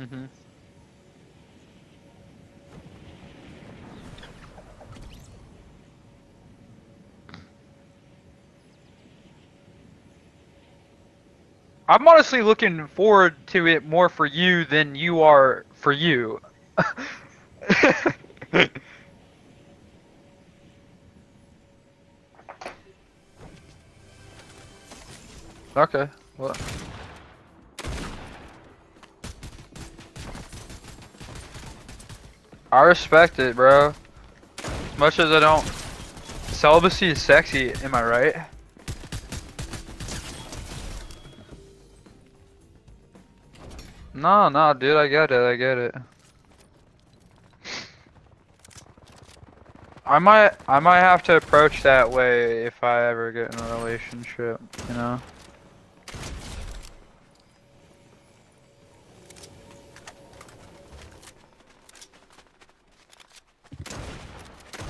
Mm-hmm. I'm honestly looking forward to it more for you than you are for you. okay. Well. I respect it, bro. As much as I don't. Celibacy is sexy, am I right? No, no, dude, I get it, I get it. I might, I might have to approach that way if I ever get in a relationship, you know?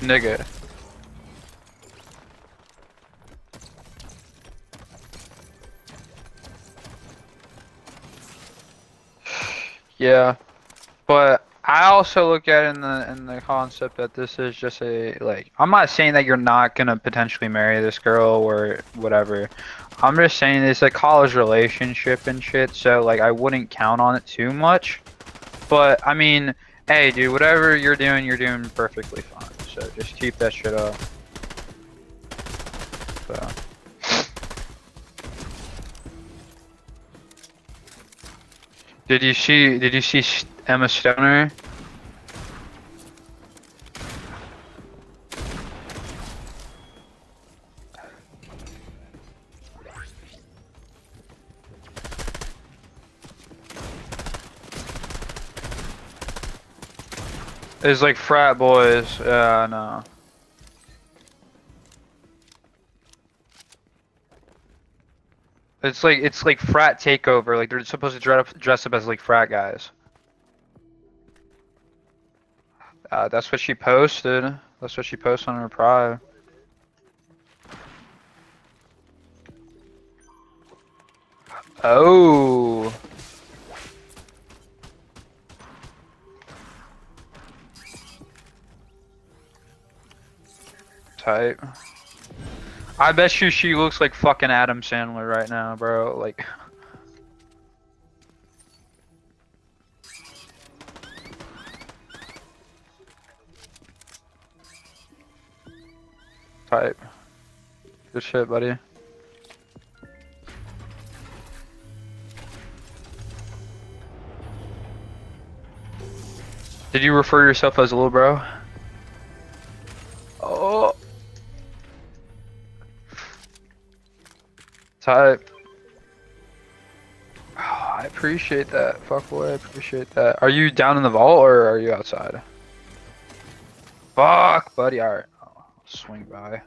Nigga. Yeah, but I also look at it in the in the concept that this is just a like. I'm not saying that you're not gonna potentially marry this girl or whatever. I'm just saying it's a college relationship and shit. So like, I wouldn't count on it too much. But I mean, hey, dude, whatever you're doing, you're doing perfectly fine. So just keep that shit up. So. Did you see? Did you see Emma Stoner? It's like frat boys. Yeah, no. It's like it's like frat takeover. Like they're supposed to dress up, as like frat guys. Uh, that's what she posted. That's what she posted on her private. Oh. Type. I bet you she looks like fucking Adam Sandler right now, bro. Like. Type. Good shit, buddy. Did you refer yourself as a little bro? Appreciate that. Fuck boy, I appreciate that. Are you down in the vault or are you outside? Fuck, buddy. Alright. I'll swing by.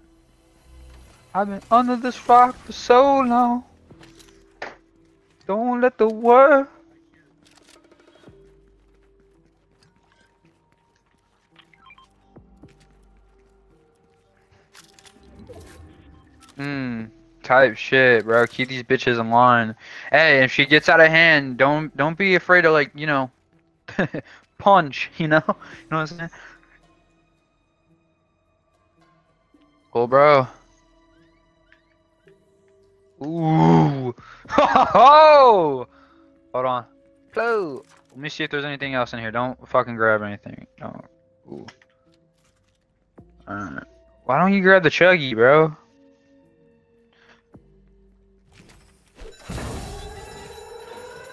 I've been under this rock for so long. Don't let the world. Hmm. Type shit, bro. Keep these bitches in line. Hey, if she gets out of hand, don't don't be afraid to like, you know, punch. You know, you know what I'm saying? Cool, bro. Ooh. Ho Hold on. Hello. Let me see if there's anything else in here. Don't fucking grab anything. Don't. Ooh. Alright. Why don't you grab the chuggy, bro?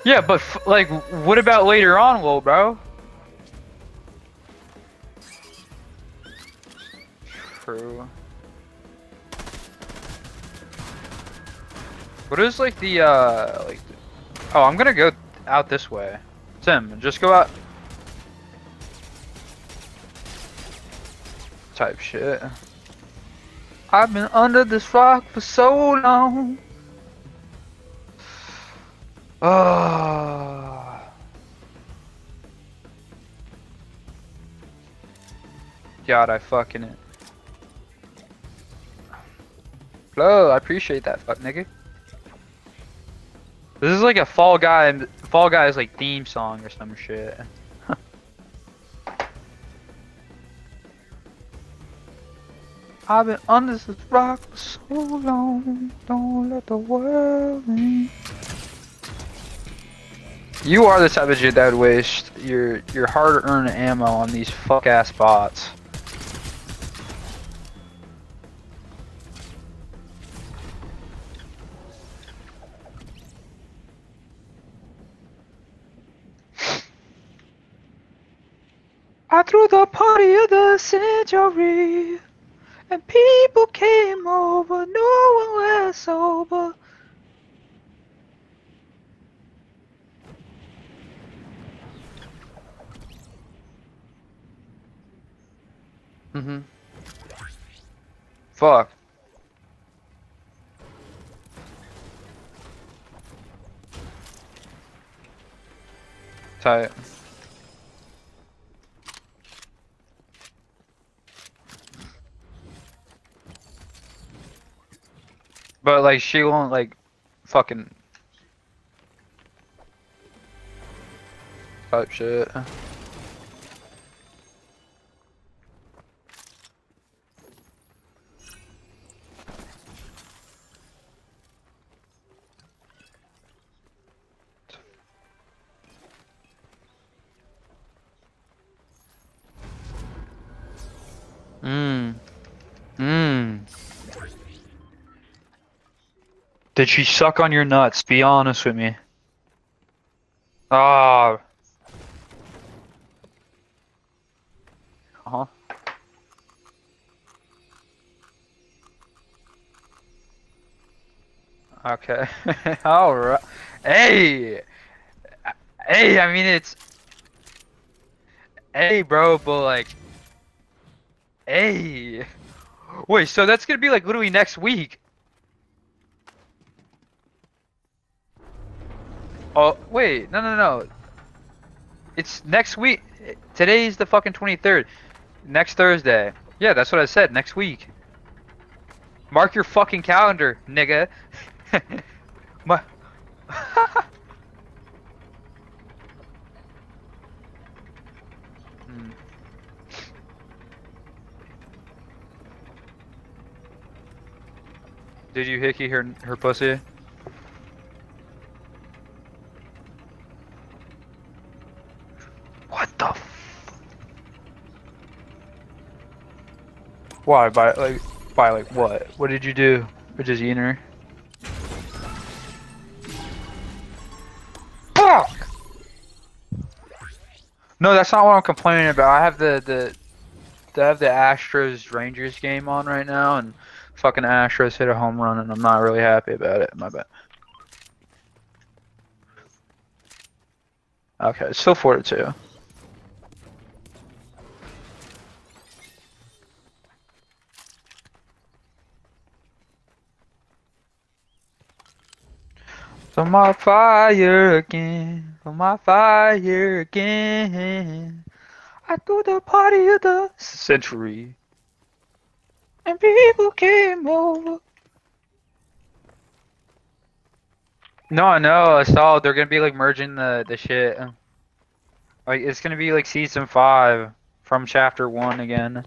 Yeah, but like, what about later on, little bro? True. What is like the uh like? Oh, I'm gonna go out this way. Tim, just go out. Type shit. I've been under this rock for so long. Ah. God, I fucking it. Hello, I appreciate that, fuck nigga. This is like a Fall Guy, and Fall Guys like theme song or some shit. I've been under this rock for so long. Don't let the world in. You are the type of dude that would waste your your hard-earned ammo on these fuck-ass bots. I threw the party of the century, and people came over, no one was sober. Mm-hmm. Fuck. Tight. But like she won't like fucking type shit. Did she suck on your nuts? Be honest with me. Ah. Uh huh. Okay. All right. Hey. Hey, I mean it's. Hey, bro, but like. Hey. Wait, so that's gonna be like literally next week. Oh, wait, no, no, no. It's next week. Today's the fucking 23rd. Next Thursday. Yeah, that's what I said, next week. Mark your fucking calendar, nigga. My... Hmm. Did you hickey her her pussy? Why? By like, by like what? What did you do? Which is Yener? Fuck! No, that's not what I'm complaining about. I have the the, I have the Astros Rangers game on right now, and fucking Astros hit a home run, and I'm not really happy about it. My bad. Okay, it's still 42. I'm fire again. I'm fire again. I threw the party of the century. And people came over. No, I know. I saw they're gonna be like merging the the shit. Like it's gonna be like season five from chapter one again.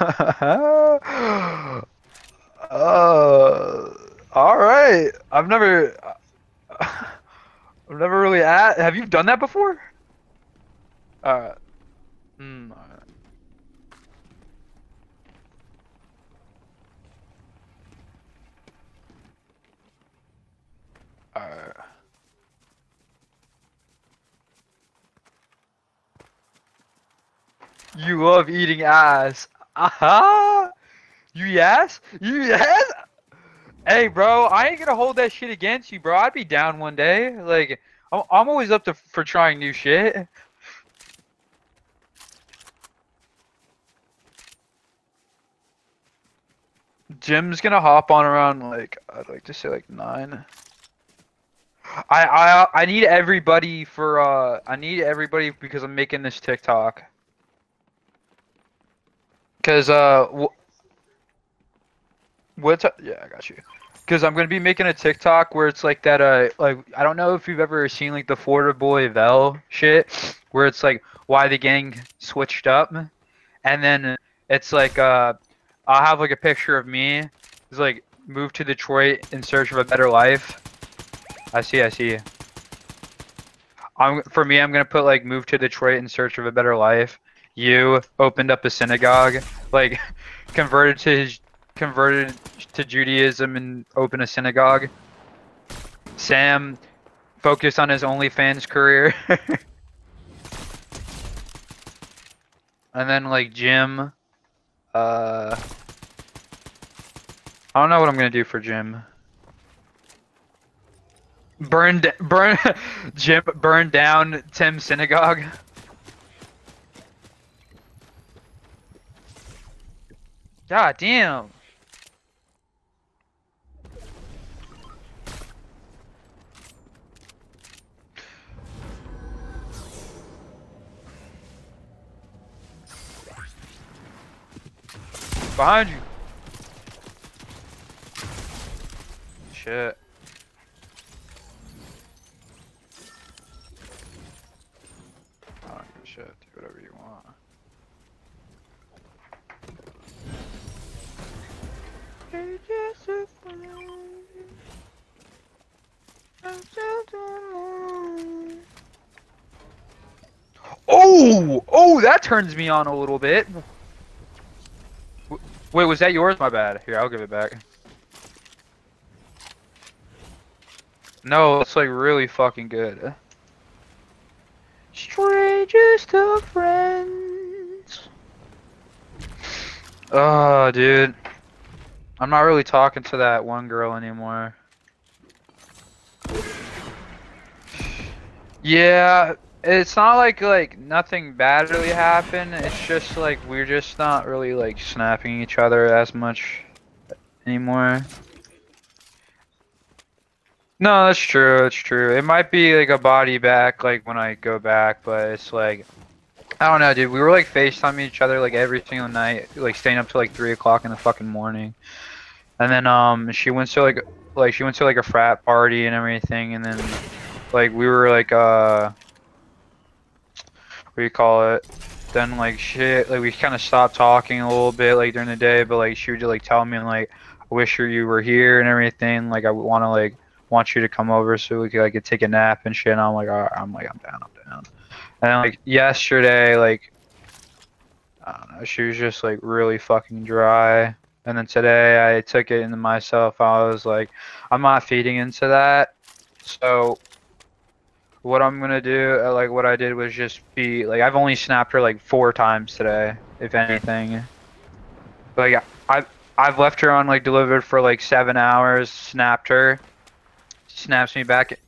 uh, all right. I've never, I've never really at. Have you done that before? Uh. Uh, you love eating ass. Aha! You yes? You yes? Hey, bro, I ain't gonna hold that shit against you, bro. I'd be down one day. Like, I'm, I'm always up to for trying new shit. Jim's gonna hop on around like I'd like to say like nine. I I I need everybody for uh I need everybody because I'm making this TikTok. Cause uh wh- what's yeah I got you. Cause I'm gonna be making a TikTok where it's like that uh like I don't know if you've ever seen like the Florida Boy Vel shit where it's like why the gang switched up, and then it's like uh I'll have like a picture of me. It's like move to Detroit in search of a better life. I see, I see. I'm for me. I'm gonna put like move to Detroit in search of a better life. You opened up a synagogue, like converted to his, converted to Judaism and opened a synagogue. Sam focused on his OnlyFans career. and then like Jim, uh, I don't know what I'm gonna do for Jim. Burn, d- burn, Jim, burn down Tim's synagogue. God damn. Behind you. Shit. I don't give a shit. Do whatever you want. You're just a friend. I'm just alone. Oh! Oh, that turns me on a little bit. Wait, was that yours? My bad. Here, I'll give it back. No, it's like really fucking good. Strangers to friends. Oh, dude. I'm not really talking to that one girl anymore. Yeah, it's not like like nothing bad really happened. It's just like we're just not really like snapping each other as much anymore. No, that's true. That's true. It might be like a body back, like when I go back, but it's like I don't know, dude. We were like FaceTiming each other like every single night, like staying up till like three o'clock in the fucking morning. And then um, she went to like like she went to like a frat party and everything, and then like we were like uh, what do you call it? Then like shit, like we kind of stopped talking a little bit like during the day, but like she would just like tell me like I wish you were here and everything. Like I want to like want you to come over so we could like take a nap and shit. And I'm like, alright, I'm like, I'm down, I'm down. And like yesterday, like I don't know, she was just like really fucking dry. And then today I took it into myself. I was like, I'm not feeding into that. So what I'm gonna do, uh, like what I did was just be like, I've only snapped her like four times today, if anything. Like I've I've left her on like delivered for like seven hours, snapped her, snaps me back,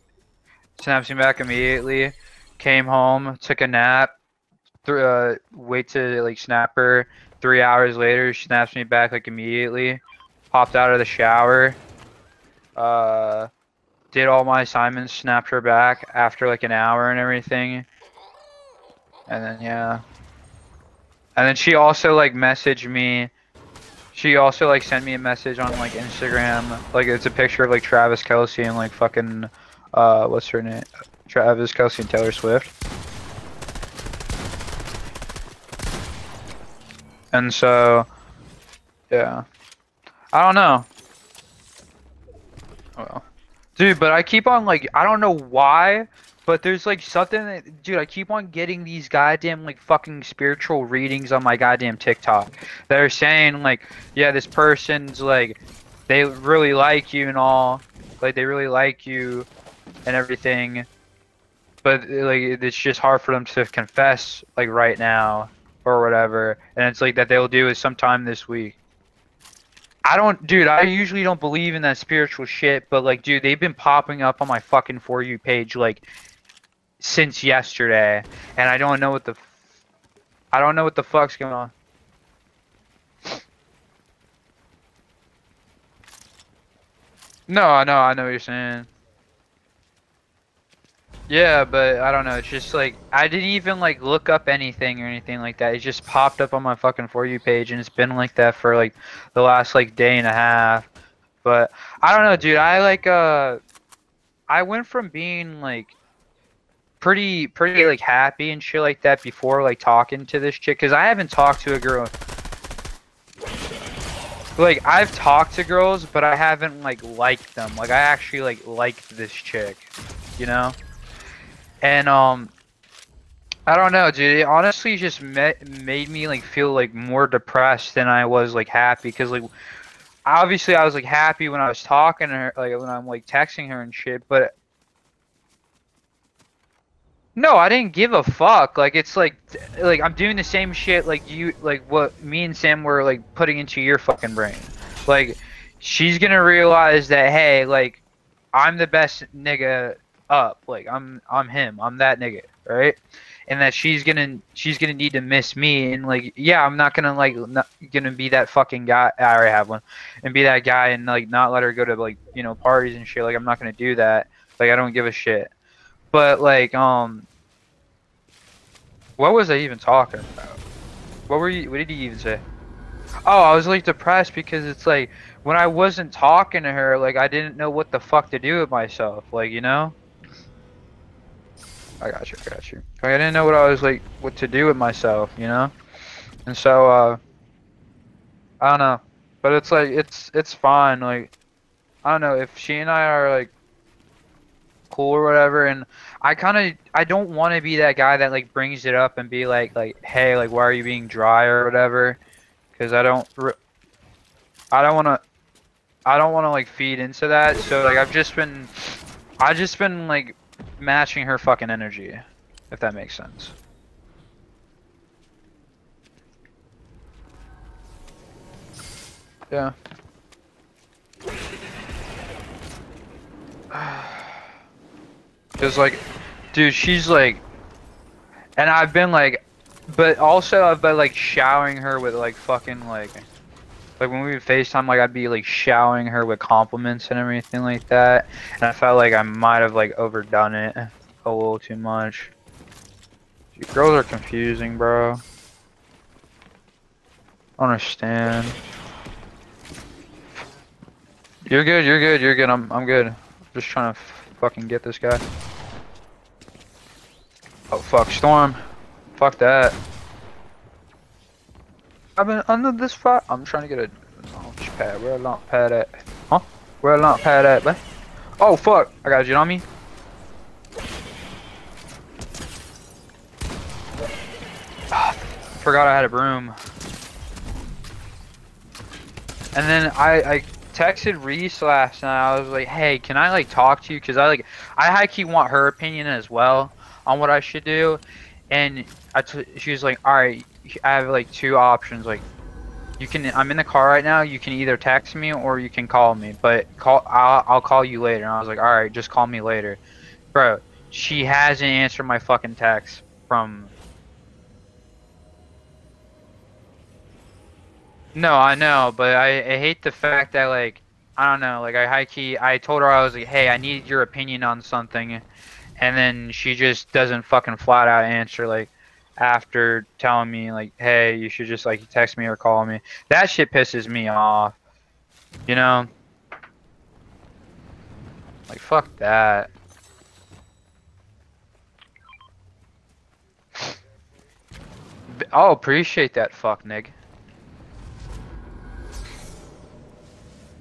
snaps me back immediately. Came home, took a nap, th- uh, wait to like snap her. Three hours later, she snaps me back like immediately. Hopped out of the shower. Uh, did all my assignments, snapped her back after like an hour and everything. And then yeah. And then she also like messaged me. She also like sent me a message on like Instagram. Like it's a picture of like Travis Kelce and like fucking uh what's her name? Travis Kelce and Taylor Swift. And so, yeah, I don't know. Oh, well. Dude, but I keep on like I don't know why, but there's like something that dude, I keep on getting these goddamn like fucking spiritual readings on my goddamn TikTok that are saying like, yeah, this person's like they really like you and all, like they really like you and everything. But like it's just hard for them to confess like right now or whatever. And it's like that they'll do it sometime this week. I don't, dude. I usually don't believe in that spiritual shit, but like, dude, they've been popping up on my fucking for you page like since yesterday, and I don't know what the, I don't know what the fuck's going on. No, I know, I know what you're saying. Yeah, but I don't know. It's just like I didn't even like look up anything or anything like that. It just popped up on my fucking for you page, and it's been like that for like the last like day and a half. But I don't know, dude. I like uh, I went from being like pretty pretty like happy and shit like that before like talking to this chick, cause I haven't talked to a girl. Like I've talked to girls, but I haven't like liked them. Like I actually like liked this chick, you know. And um, I don't know, dude. It honestly just met, made me like feel like more depressed than I was like happy. Cause like, obviously I was like happy when I was talking to her, like when I'm like texting her and shit. But no, I didn't give a fuck. Like it's like, like I'm doing the same shit like you, like what me and Sam were like putting into your fucking brain. Like she's gonna realize that hey, like I'm the best nigga up. Like I'm I'm him. I'm that nigga, right? And that she's gonna she's gonna need to miss me and like yeah, I'm not gonna like not gonna be that fucking guy. I already have one, and be that guy and like not let her go to like you know parties and shit. Like I'm not gonna do that. Like I don't give a shit. But like um, what was I even talking about? What were you? What did you even say? Oh, I was like depressed because it's like when I wasn't talking to her, like I didn't know what the fuck to do with myself. Like you know. I got you, I got you. I didn't know what I was like, what to do with myself, you know? And so, uh, I don't know. But it's like, it's, it's fine, like, I don't know, if she and I are like, cool or whatever, and I kind of, I don't want to be that guy that like brings it up and be like, like, hey, like, why are you being dry or whatever? Because I don't, I don't want to, I don't want to like feed into that, so like, I've just been, I've just been like matching her fucking energy, if that makes sense. Yeah. Cause like, dude, she's like, and I've been like, but also I've been like showering her with like fucking like, like when we would FaceTime, like I'd be like showering her with compliments and everything like that, and I felt like I might have like overdone it a little too much. Dude, girls are confusing, bro. Understand. You're good, you're good, you're good. I'm I'm good. Just trying to fucking get this guy. Oh fuck, storm. Fuck that. I've been under this fight. I'm trying to get a oh, launch pad. Where a launch pad at? Huh? Where a launch pad at, man? Oh fuck! I got a jet on me. Forgot I had a broom. And then I, I texted Reese last night. I was like, "Hey, can I like talk to you? Cause I like I high key want her opinion as well on what I should do." And I t she was like, "All right, I have like two options. Like, you can. I'm in the car right now. You can either text me or you can call me. But call. I'll, I'll call you later. And I was like, all right, just call me later, bro. She hasn't answered my fucking text from. No, I know, but I, I hate the fact that like I don't know, like I high key I told her I was like, hey, I need your opinion on something, and then she just doesn't fucking flat out answer like after telling me like, hey, you should just like text me or call me. That shit pisses me off. You know? Like fuck that. Oh, appreciate that fuck nig.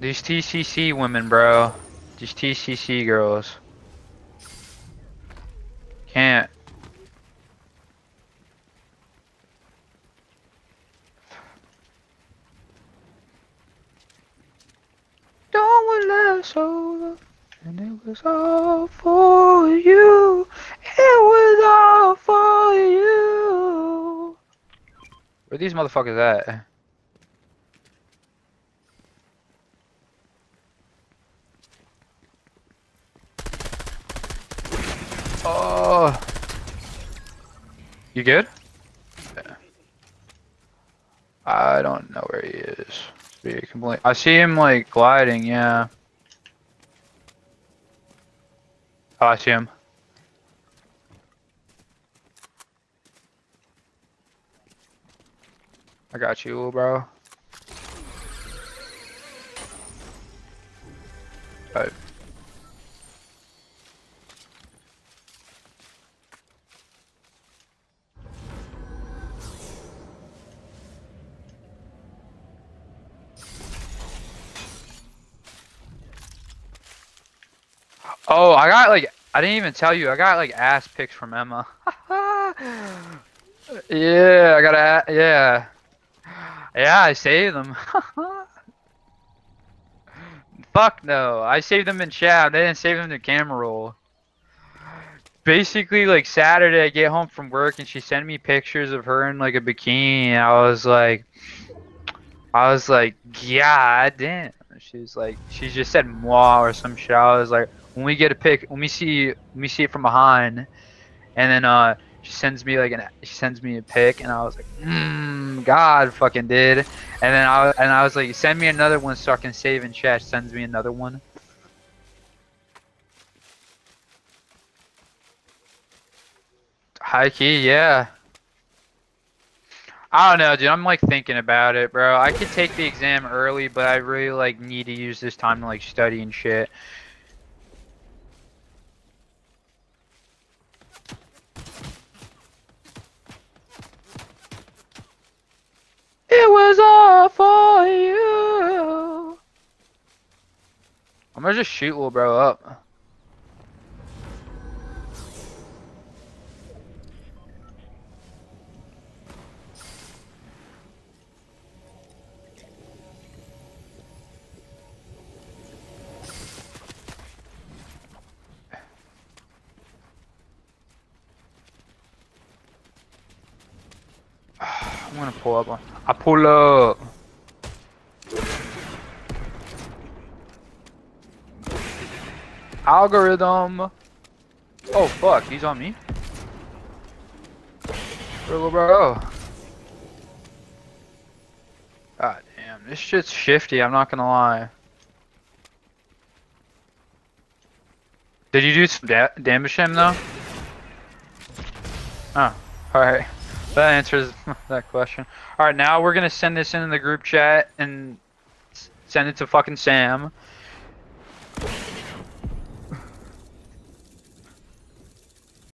These TCC women, bro. These TCC girls. Can't. Don't last over, and it was all for you. It was all for you. Where these motherfuckers at? Oh. You good? Yeah. I don't know where he is. I see him like gliding, yeah. I see him. I got you, bro. Alright. Oh, I got like I didn't even tell you. I got like ass pics from Emma. yeah, I got a yeah. Yeah, I saved them. Fuck no. I saved them in chat. They didn't save them in camera roll. Basically, like Saturday, I get home from work and she sent me pictures of her in like a bikini. I was like, I was like, God damn. She's like, she just said moi or some shit. I was like, when we get a pic, when we see, when we see it from behind, and then uh, she sends me like an, she sends me a pic, and I was like, mmm, God fucking did, and then I and I was like, send me another one so I can save in chat. Sends me another one. High key, yeah. I don't know, dude. I'm like thinking about it, bro. I could take the exam early, but I really like need to use this time to like study and shit. It was all for you. I'm gonna just shoot little bro up. I'm gonna pull up. I pull up. Algorithm. Oh fuck, he's on me. Bro, bro. God damn, this shit's shifty. I'm not gonna lie. Did you do some da damage to him though? Oh, alright. That answers that question. Alright, now we're gonna send this in the group chat and send it to fucking Sam.